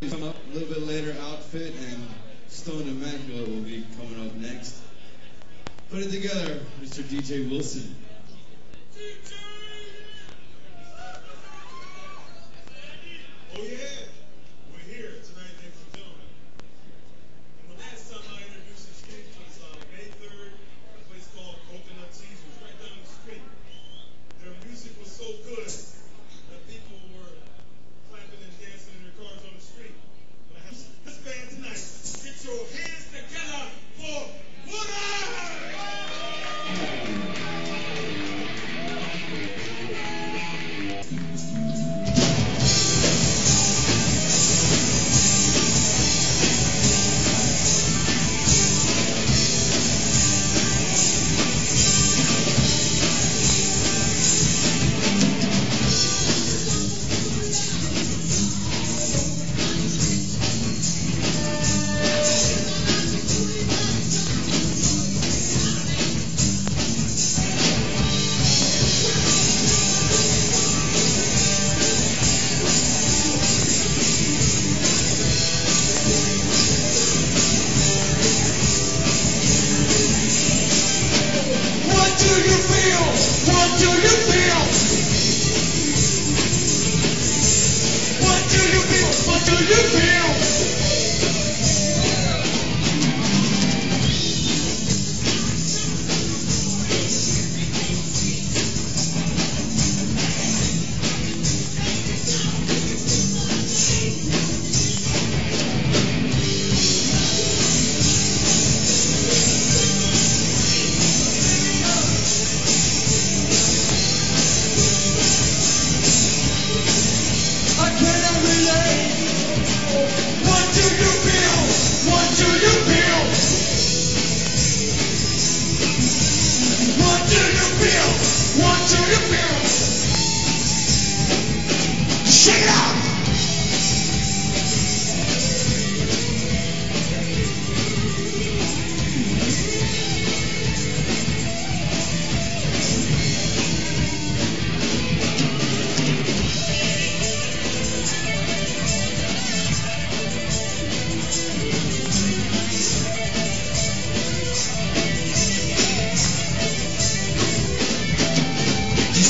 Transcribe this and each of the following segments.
Come up a little bit later, Outfit and Stone and Immaculate will be coming up next. Put it together, Mr. DJ Wilson. DJ! Oh yeah, you feel?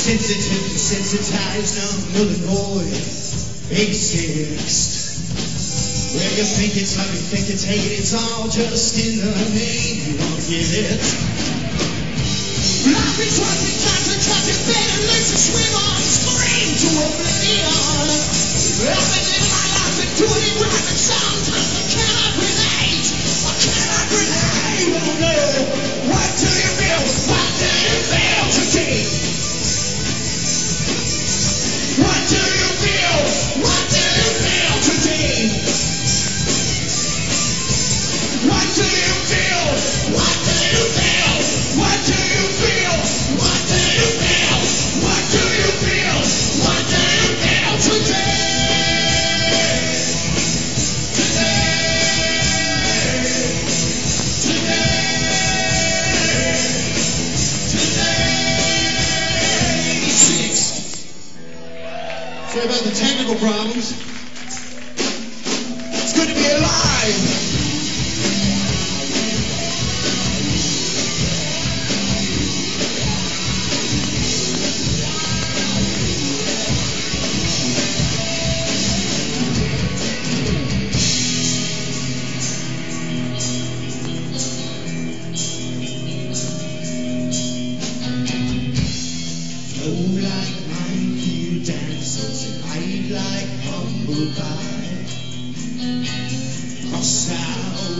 Sensitive, desensitized, I'm null and void. Exist. Where you think it's how you think it's hate, it's all just in the name. You won't get it. Life is what we try to try to better learn to swim on, scream to oblivion. I've been living my life and doing it right, but sometimes I cannot problems.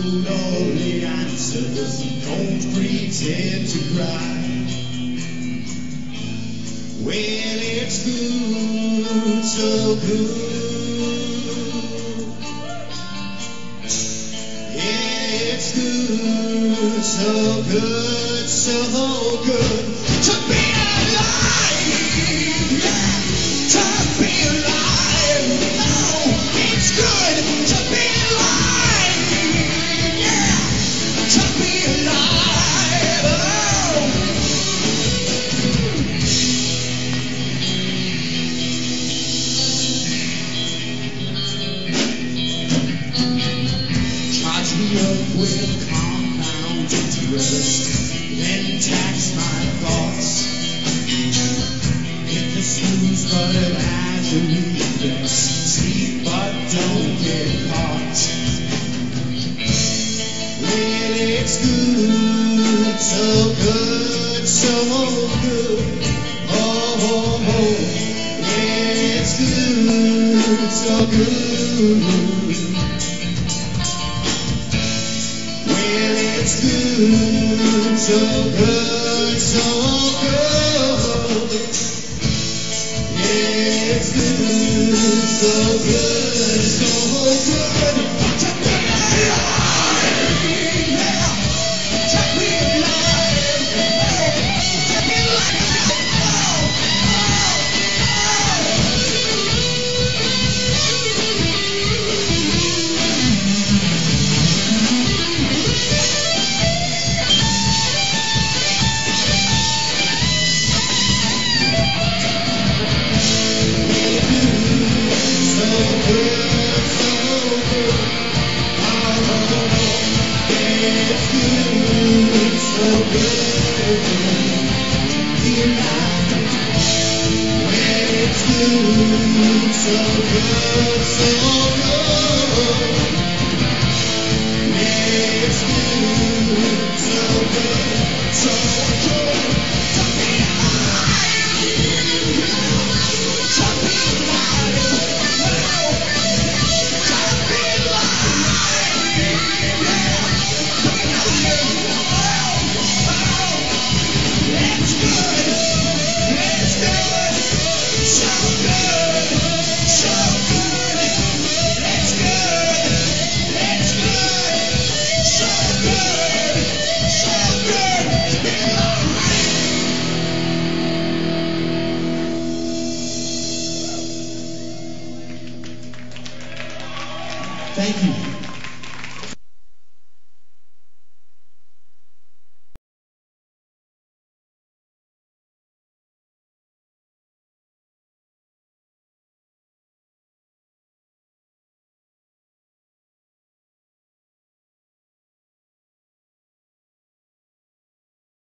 Out all the answers, don't pretend to cry. Well, it's good, so good. Yeah, it's good, so good, so good to be up with compound interest, then tax my thoughts. Hit the snooze button as a reflex. Sleep but don't get caught. Well, it's good, so good, so good. Oh, oh, oh. Yeah, it's good, so good. Good, so good, so good. you. so good, so